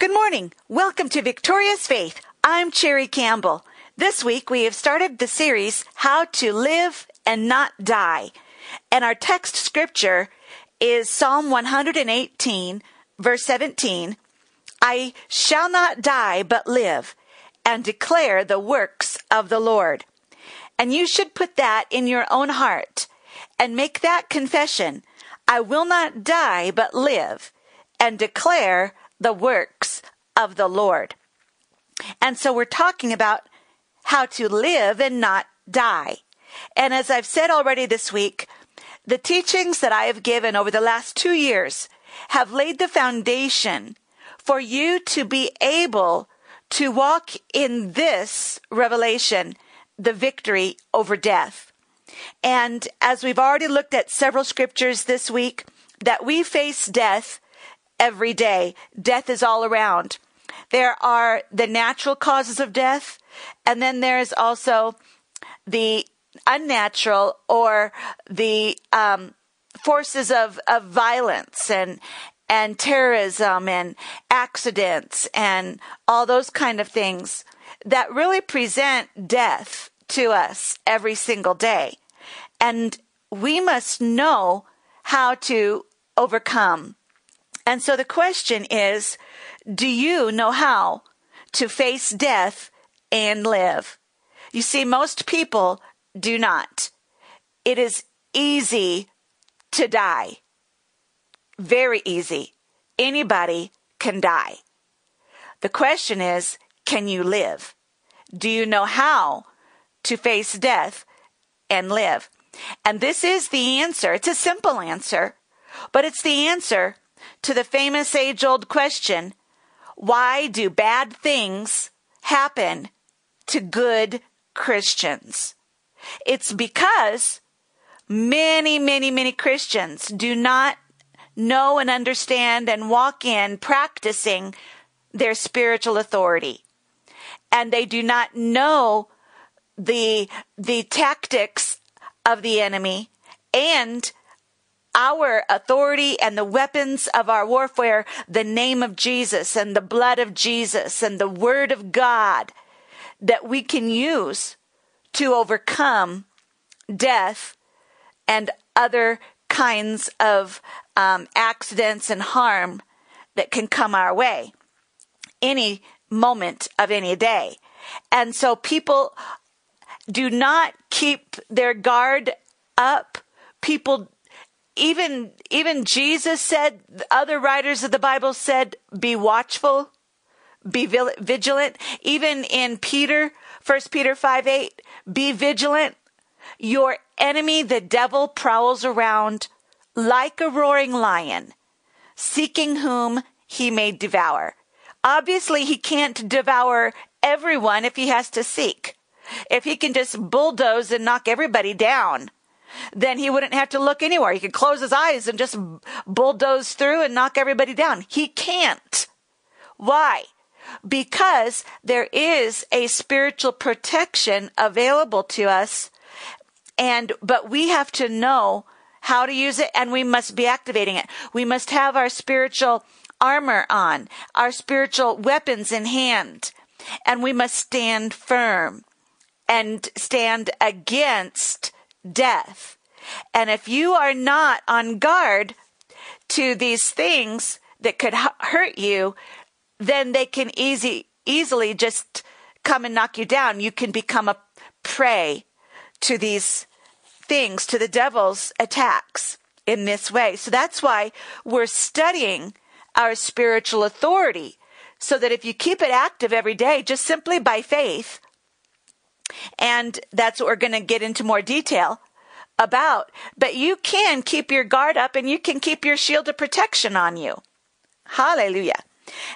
Good morning. Welcome to Victorious Faith. I'm Cherri Campbell. This week we have started the series How to Live and Not Die. And our text scripture is Psalm 118, verse 17. I shall not die but live and declare the works of the Lord. And you should put that in your own heart and make that confession. I will not die but live and declare the works of the Lord. And so we're talking about how to live and not die. And as I've said already this week, the teachings that I have given over the last two years have laid the foundation for you to be able to walk in this revelation, the victory over death. And as we've already looked at several scriptures this week, that we face death every day. Death is all around. There are the natural causes of death, and then there's also the unnatural or the um, forces of, of violence and and terrorism and accidents and all those kind of things that really present death to us every single day. And we must know how to overcome and so the question is, do you know how to face death and live? You see, most people do not. It is easy to die. Very easy. Anybody can die. The question is, can you live? Do you know how to face death and live? And this is the answer. It's a simple answer, but it's the answer to the famous age old question why do bad things happen to good Christians? It's because many, many, many Christians do not know and understand and walk in practicing their spiritual authority. And they do not know the, the tactics of the enemy and our authority and the weapons of our warfare, the name of Jesus and the blood of Jesus and the word of God that we can use to overcome death and other kinds of um, accidents and harm that can come our way any moment of any day. And so people do not keep their guard up. People even even Jesus said other writers of the Bible said be watchful be vigilant. Even in Peter 1 Peter 5 8 be vigilant. Your enemy the devil prowls around like a roaring lion seeking whom he may devour. Obviously he can't devour everyone if he has to seek. If he can just bulldoze and knock everybody down then he wouldn't have to look anywhere. He could close his eyes and just bulldoze through and knock everybody down. He can't. Why? Because there is a spiritual protection available to us. And, but we have to know how to use it and we must be activating it. We must have our spiritual armor on, our spiritual weapons in hand, and we must stand firm and stand against death. And if you are not on guard to these things that could hurt you, then they can easy, easily just come and knock you down. You can become a prey to these things, to the devil's attacks in this way. So that's why we're studying our spiritual authority so that if you keep it active every day, just simply by faith, and that's what we're going to get into more detail about. But you can keep your guard up and you can keep your shield of protection on you. Hallelujah.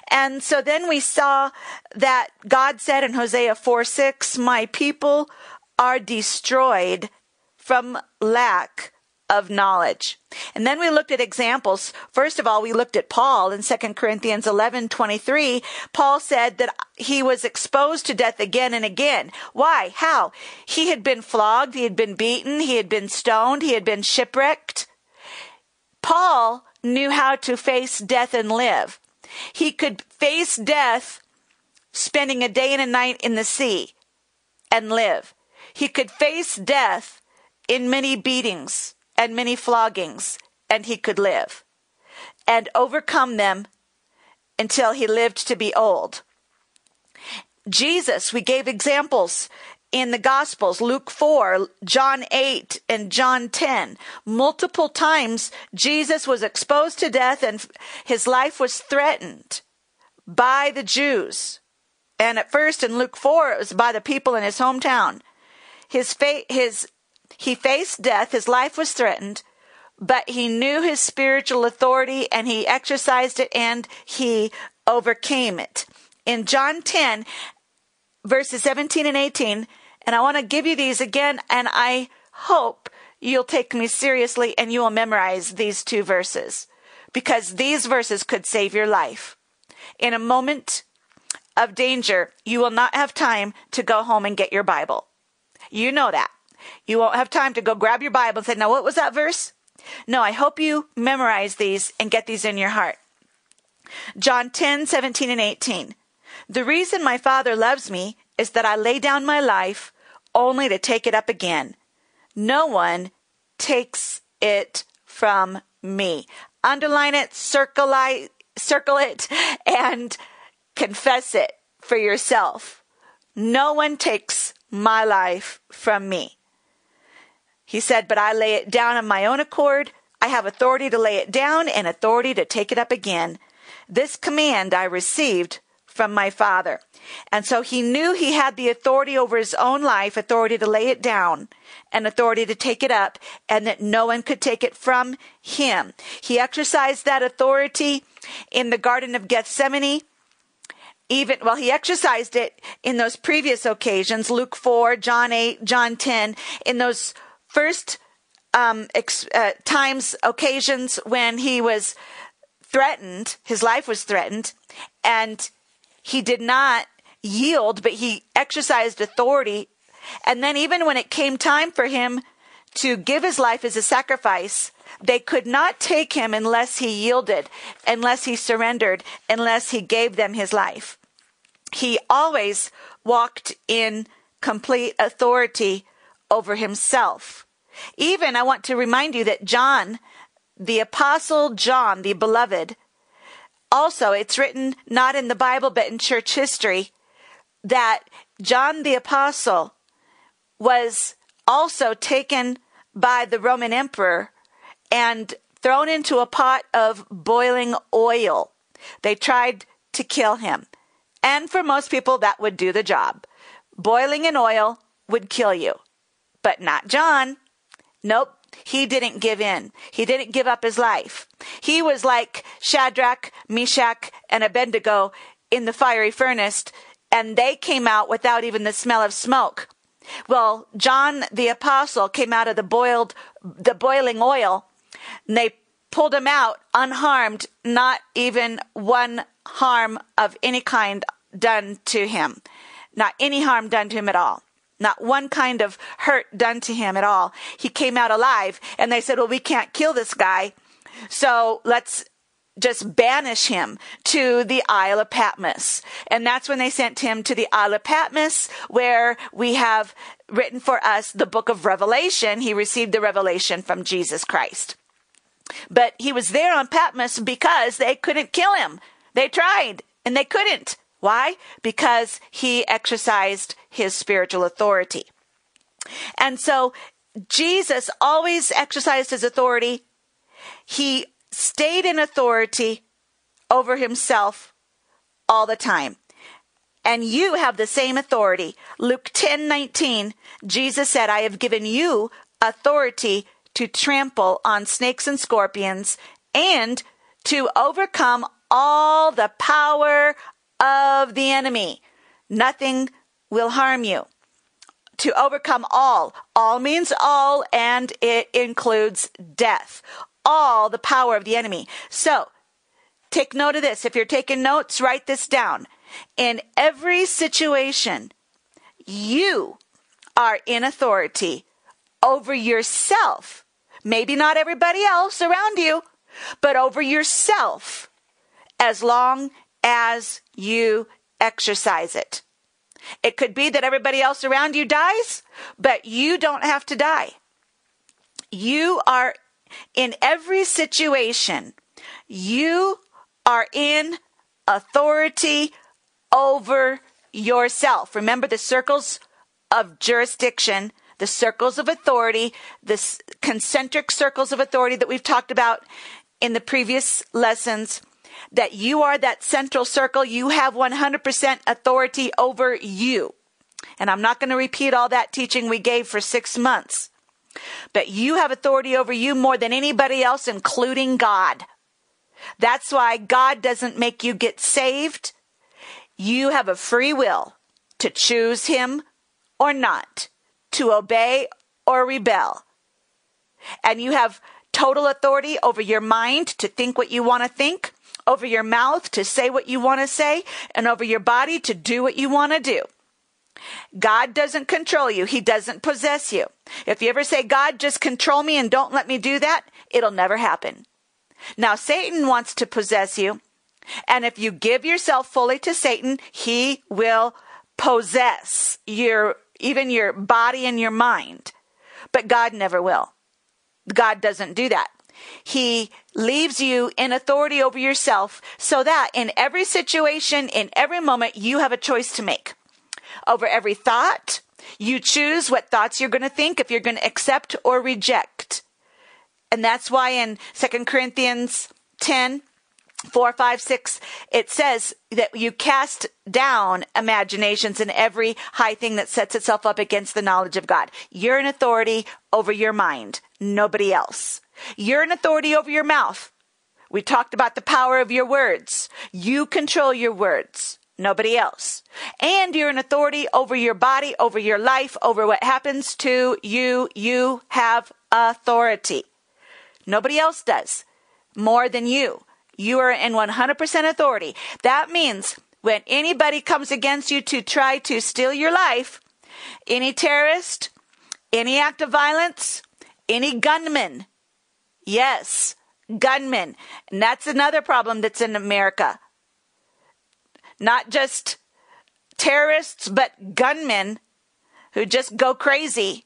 And so then we saw that God said in Hosea 4 6, My people are destroyed from lack of knowledge. And then we looked at examples. First of all, we looked at Paul in 2 Corinthians 11, 23. Paul said that he was exposed to death again and again. Why? How? He had been flogged. He had been beaten. He had been stoned. He had been shipwrecked. Paul knew how to face death and live. He could face death spending a day and a night in the sea and live. He could face death in many beatings and many floggings and he could live and overcome them until he lived to be old. Jesus, we gave examples in the Gospels, Luke 4, John 8, and John 10. Multiple times, Jesus was exposed to death and his life was threatened by the Jews. And at first in Luke 4, it was by the people in his hometown. His, fa- his, he faced death, his life was threatened, but he knew his spiritual authority and he exercised it and he overcame it. In John 10, verses 17 and 18, and I want to give you these again, and I hope you'll take me seriously and you will memorize these two verses because these verses could save your life. In a moment of danger, you will not have time to go home and get your Bible. You know that. You won't have time to go grab your Bible and say, now what was that verse? No, I hope you memorize these and get these in your heart. John 10, 17 and 18. The reason my Father loves me is that I lay down my life only to take it up again. No one takes it from me. Underline it, circle, I, circle it, and confess it for yourself. No one takes my life from me. He said, but I lay it down of my own accord. I have authority to lay it down and authority to take it up again. This command I received from my father. And so he knew he had the authority over his own life, authority to lay it down and authority to take it up and that no one could take it from him. He exercised that authority in the Garden of Gethsemane. Even, well, he exercised it in those previous occasions, Luke 4, John 8, John 10, in those first um, ex- uh, times, occasions when he was threatened, his life was threatened, and he did not yield, but he exercised authority. And then even when it came time for him to give his life as a sacrifice, they could not take him unless he yielded, unless he surrendered, unless he gave them his life. He always walked in complete authority over himself. Even I want to remind you that John, the apostle John, the beloved, also, it's written not in the Bible, but in church history that John the Apostle was also taken by the Roman emperor and thrown into a pot of boiling oil. They tried to kill him. And for most people, that would do the job. Boiling in oil would kill you. But not John. Nope. He didn't give in. He didn't give up his life. He was like Shadrach, Meshach, and Abednego in the fiery furnace, and they came out without even the smell of smoke. Well, John the apostle came out of the boiled, the boiling oil, and they pulled him out unharmed, not even one harm of any kind done to him. Not any harm done to him at all. Not one kind of hurt done to him at all. He came out alive and they said, well, we can't kill this guy. So let's just banish him to the Isle of Patmos. And that's when they sent him to the Isle of Patmos, where we have written for us the book of Revelation. He received the revelation from Jesus Christ. But he was there on Patmos because they couldn't kill him. They tried and they couldn't. Why? Because he exercised his spiritual authority. And so Jesus always exercised his authority. He stayed in authority over himself all the time. And you have the same authority. Luke 10 19, Jesus said, I have given you authority to trample on snakes and scorpions and to overcome all the power of the enemy. Nothing will harm you. To overcome all. All means all, and it includes death. All the power of the enemy. So, take note of this. If you're taking notes, write this down. In every situation, you are in authority over yourself. Maybe not everybody else around you, but over yourself as long as you exercise it. It could be that everybody else around you dies, but you don't have to die. You are in every situation, you are in authority over yourself. Remember the circles of jurisdiction, the circles of authority, the concentric circles of authority that we've talked about in the previous lessons that you are that central circle. You have 100% authority over you. And I'm not going to repeat all that teaching we gave for six months. But you have authority over you more than anybody else, including God. That's why God doesn't make you get saved. You have a free will to choose Him or not, to obey or rebel. And you have total authority over your mind to think what you want to think, over your mouth to say what you want to say, and over your body to do what you want to do. God doesn't control you. He doesn't possess you. If you ever say, God, just control me and don't let me do that, it'll never happen. Now, Satan wants to possess you. And if you give yourself fully to Satan, he will possess your, even your body and your mind. But God never will. God doesn't do that. He leaves you in authority over yourself so that in every situation, in every moment, you have a choice to make. Over every thought, you choose what thoughts you're going to think, if you're going to accept or reject. And that's why in 2 Corinthians 10, 4, 5, 6, it says that you cast down imaginations and every high thing that sets itself up against the knowledge of God. You're an authority over your mind, nobody else. You're an authority over your mouth. We talked about the power of your words. You control your words, nobody else. And you're an authority over your body, over your life, over what happens to you. You have authority. Nobody else does more than you. You are in 100% authority. That means when anybody comes against you to try to steal your life, any terrorist, any act of violence, any gunman, yes, gunmen. And that's another problem that's in America. Not just terrorists, but gunmen who just go crazy.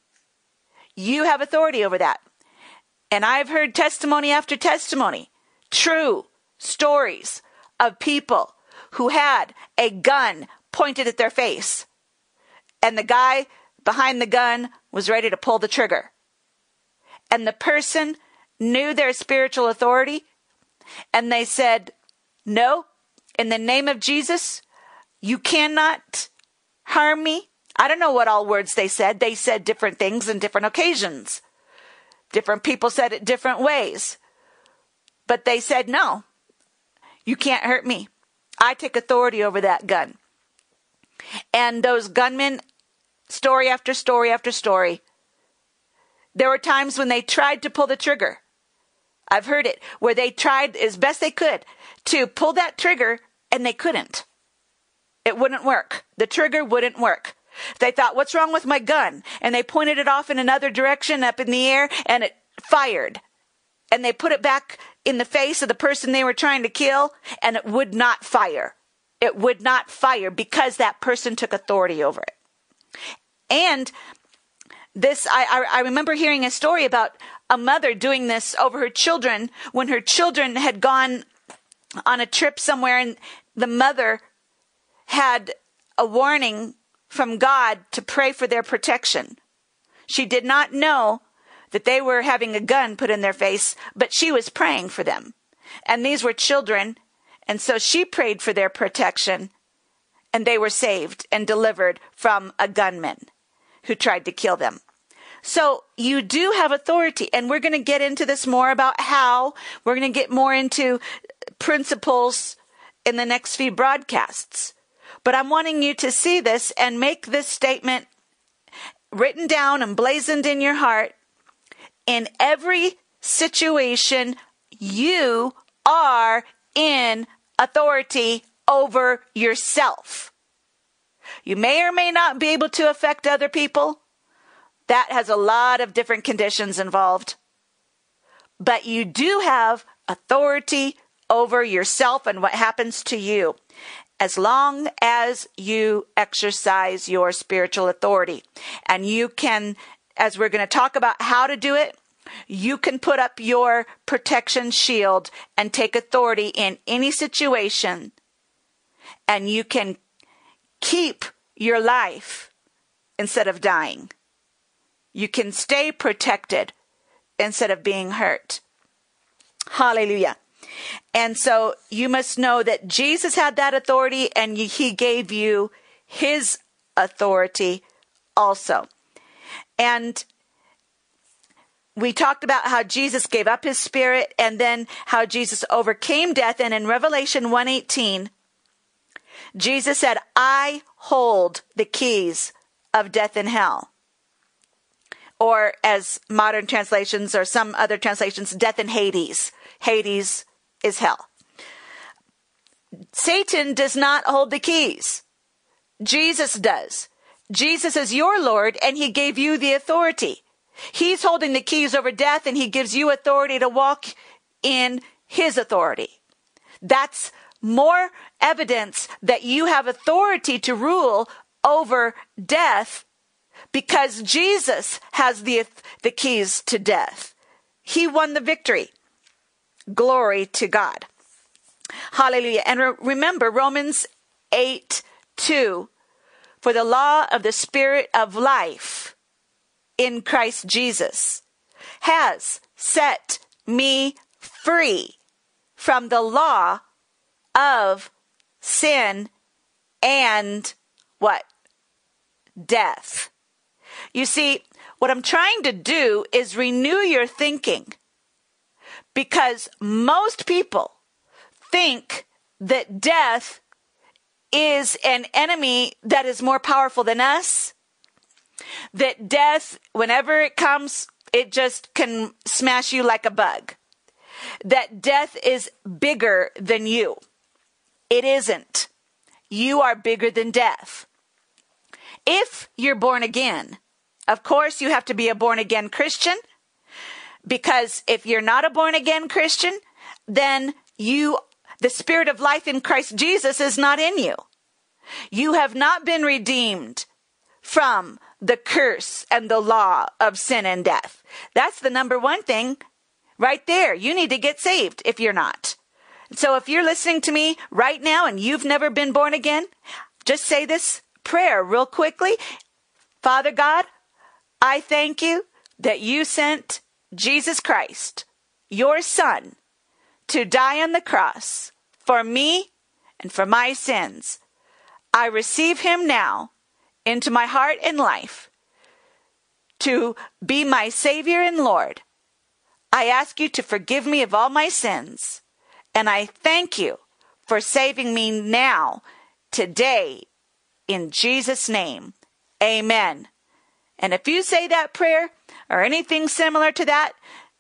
You have authority over that. And I've heard testimony after testimony, true stories of people who had a gun pointed at their face. And the guy behind the gun was ready to pull the trigger. And the person knew their spiritual authority and they said, No, in the name of Jesus, you cannot harm me. I don't know what all words they said. They said different things in different occasions. Different people said it different ways. But they said, No, you can't hurt me. I take authority over that gun. And those gunmen, story after story after story, there were times when they tried to pull the trigger. I've heard it where they tried as best they could to pull that trigger and they couldn't. It wouldn't work. The trigger wouldn't work. They thought, what's wrong with my gun? And they pointed it off in another direction up in the air and it fired. And they put it back in the face of the person they were trying to kill and it would not fire. It would not fire because that person took authority over it. And this, I, I, I remember hearing a story about a mother doing this over her children when her children had gone on a trip somewhere and the mother had a warning from God to pray for their protection. She did not know that they were having a gun put in their face, but she was praying for them. And these were children, and so she prayed for their protection, and they were saved and delivered from a gunman who tried to kill them. So you do have authority, and we're going to get into this more about how. We're going to get more into principles in the next few broadcasts. But I'm wanting you to see this and make this statement written down and blazoned in your heart. In every situation, you are in authority over yourself. You may or may not be able to affect other people. That has a lot of different conditions involved. But you do have authority over yourself and what happens to you as long as you exercise your spiritual authority. And you can, as we're going to talk about how to do it, you can put up your protection shield and take authority in any situation. And you can keep your life instead of dying. You can stay protected instead of being hurt. Hallelujah. And so you must know that Jesus had that authority and he gave you his authority also. And we talked about how Jesus gave up his spirit and then how Jesus overcame death. And in Revelation 118, Jesus said, I hold the keys of death and hell. Or as modern translations or some other translations, death and Hades. Hades is hell. Satan does not hold the keys. Jesus does. Jesus is your Lord and he gave you the authority. He's holding the keys over death and he gives you authority to walk in his authority. That's more evidence that you have authority to rule over death because Jesus has the, the keys to death. He won the victory. Glory to God. Hallelujah. And re- remember Romans 8 2. For the law of the Spirit of life in Christ Jesus has set me free from the law of sin and what? Death. You see, what I'm trying to do is renew your thinking because most people think that death is an enemy that is more powerful than us. That death, whenever it comes, it just can smash you like a bug. That death is bigger than you. It isn't. You are bigger than death. If you're born again, of course, you have to be a born again Christian because if you're not a born again Christian, then you, the spirit of life in Christ Jesus is not in you. You have not been redeemed from the curse and the law of sin and death. That's the number one thing right there. You need to get saved if you're not. So if you're listening to me right now and you've never been born again, just say this prayer real quickly. Father God, I thank you that you sent Jesus Christ, your son, to die on the cross for me and for my sins. I receive him now into my heart and life to be my Savior and Lord. I ask you to forgive me of all my sins, and I thank you for saving me now, today, in Jesus' name. Amen. And if you say that prayer or anything similar to that,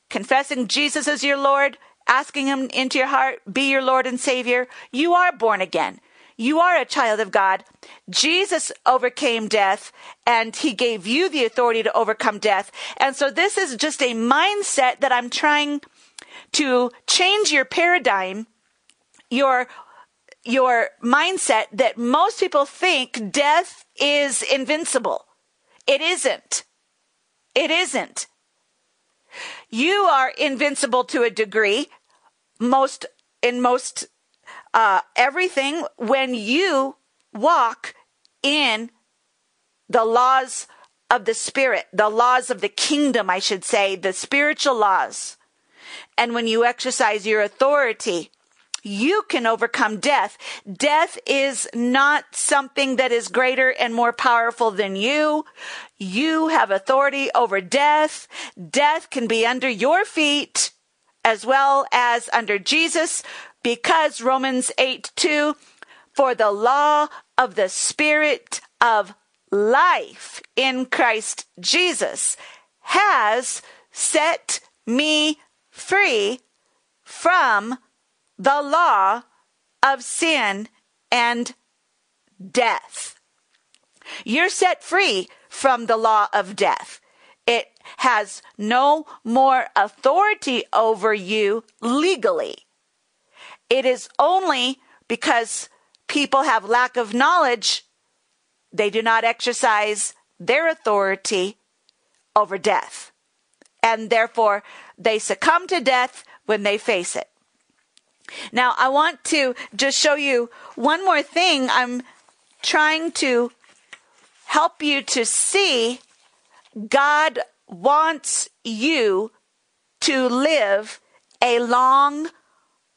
confessing Jesus as your Lord, asking Him into your heart, be your Lord and Savior, you are born again. You are a child of God. Jesus overcame death and he gave you the authority to overcome death. And so this is just a mindset that I'm trying to change your paradigm, your your mindset that most people think death is invincible. It isn't. It isn't. You are invincible to a degree, most in most uh, everything when you walk in the laws of the spirit, the laws of the kingdom, I should say, the spiritual laws. And when you exercise your authority, you can overcome death. Death is not something that is greater and more powerful than you. You have authority over death. Death can be under your feet as well as under Jesus because Romans 8 2, for the law of the Spirit of life in Christ Jesus has set me free from the law of sin and death. You're set free from the law of death. It has no more authority over you legally. it is only because people have lack of knowledge, they do not exercise their authority over death. And therefore, they succumb to death when they face it. Now, I want to just show you one more thing. I'm trying to help you to see God wants you to live a long,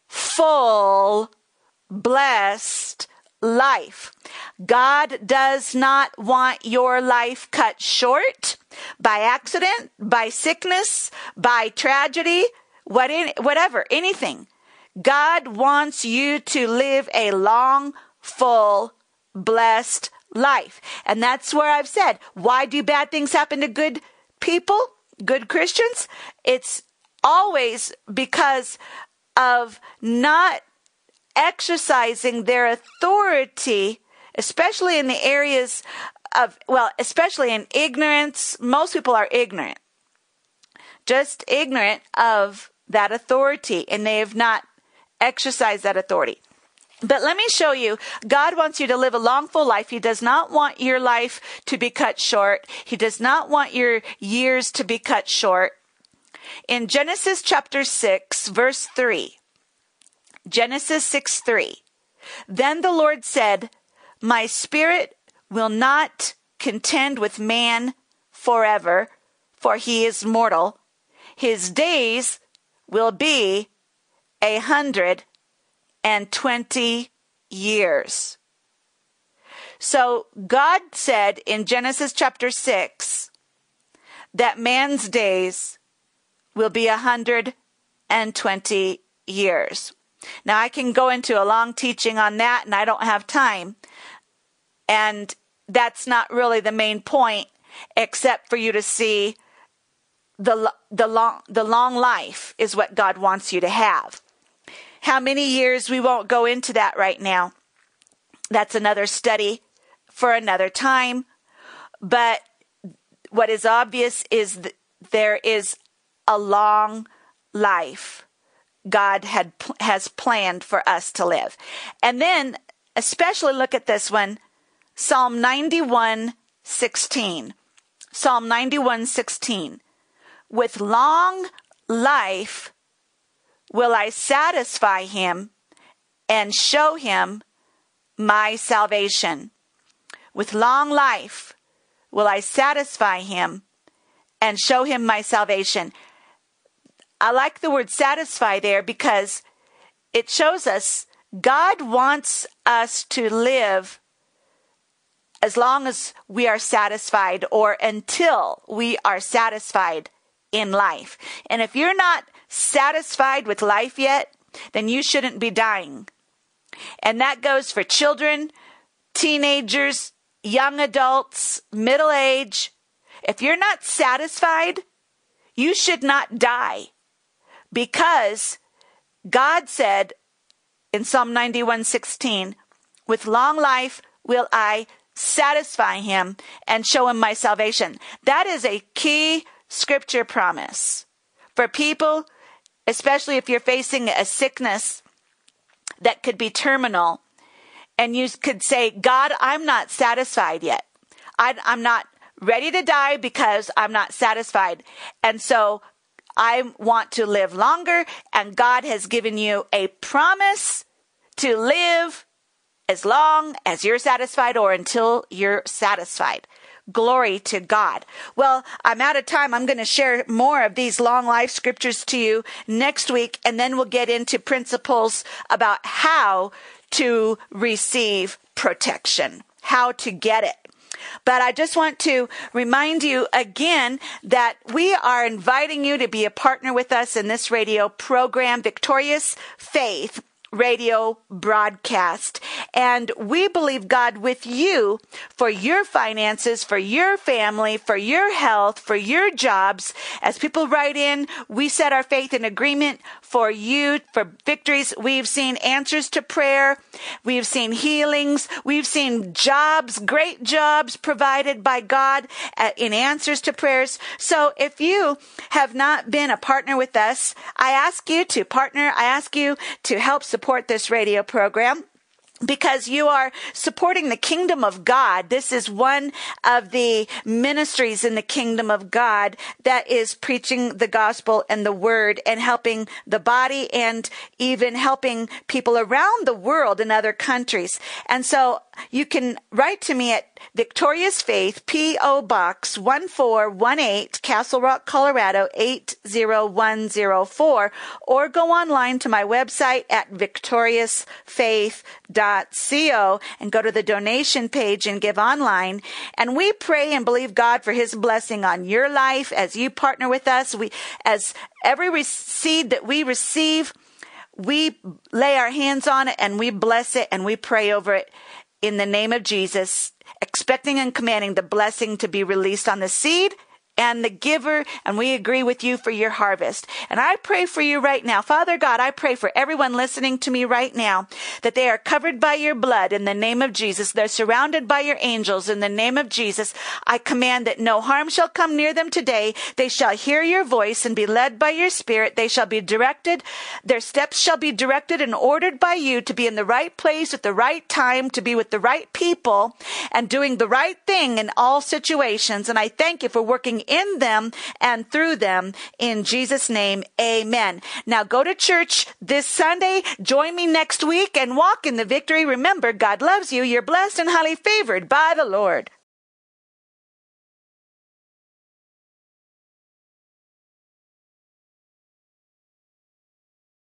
full, blessed life. God does not want your life cut short by accident, by sickness, by tragedy, whatever, anything. God wants you to live a long, full, blessed life. And that's where I've said, why do bad things happen to good people, good Christians? It's always because of not exercising their authority, especially in the areas of, well, especially in ignorance. Most people are ignorant, just ignorant of that authority, and they have not exercised that authority. But let me show you, God wants you to live a long, full life. He does not want your life to be cut short. He does not want your years to be cut short. In Genesis chapter 6, verse 3, Genesis 6 3. Then the Lord said, My spirit will not contend with man forever, for he is mortal. His days will be a hundred and twenty years. So God said in Genesis chapter 6 that man's days will be a hundred and twenty years. Now I can go into a long teaching on that and I don't have time. And that's not really the main point except for you to see the the long the long life is what God wants you to have. How many years we won't go into that right now. That's another study for another time. But what is obvious is that there is a long life God had has planned for us to live. And then especially look at this one, Psalm 91 16. Psalm 91 16. With long life will I satisfy him and show him my salvation. With long life will I satisfy him and show him my salvation. I like the word satisfy there because it shows us God wants us to live as long as we are satisfied or until we are satisfied in life. And if you're not satisfied with life yet, then you shouldn't be dying. And that goes for children, teenagers, young adults, middle age. If you're not satisfied, you should not die because God said in Psalm 91:16, with long life will I satisfy him and show him my salvation. That is a key scripture promise for people, especially if you're facing a sickness that could be terminal and you could say, God, I'm not satisfied yet. I, am not ready to die because I'm not satisfied. And so I want to live longer, and God has given you a promise to live as long as you're satisfied or until you're satisfied. Glory to God. Well, I'm out of time. I'm going to share more of these long life scriptures to you next week, and then we'll get into principles about how to receive protection, how to get it. But I just want to remind you again that we are inviting you to be a partner with us in this radio program, Victorious Faith radio broadcast. And we believe God with you for your finances, for your family, for your health, for your jobs. As people write in, we set our faith in agreement for you, for victories. We've seen answers to prayer. We've seen healings. We've seen jobs, great jobs provided by God uh, in answers to prayers. So if you have not been a partner with us, I ask you to partner. I ask you to help support support this radio program because you are supporting the kingdom of God. This is one of the ministries in the kingdom of God that is preaching the gospel and the word and helping the body and even helping people around the world in other countries. And so you can write to me at Victorious Faith, P.O. Box 1418, Castle Rock, Colorado 80104, or go online to my website at victoriousfaith.co and go to the donation page and give online. And we pray and believe God for his blessing on your life as you partner with us. We, as every seed that we receive, we lay our hands on it and we bless it and we pray over it in the name of Jesus, expecting and commanding the blessing to be released on the seed and the giver, and we agree with you for your harvest. And I pray for you right now. Father God, I pray for everyone listening to me right now that they are covered by your blood in the name of Jesus. They're surrounded by your angels in the name of Jesus. I command that no harm shall come near them today. They shall hear your voice and be led by your spirit. They shall be directed. Their steps shall be directed and ordered by you to be in the right place at the right time, to be with the right people and doing the right thing in all situations. And I thank you for working in them and through them. In Jesus' name, amen. Now go to church this Sunday. Join me next week and walk in the victory. Remember, God loves you. You're blessed and highly favored by the Lord.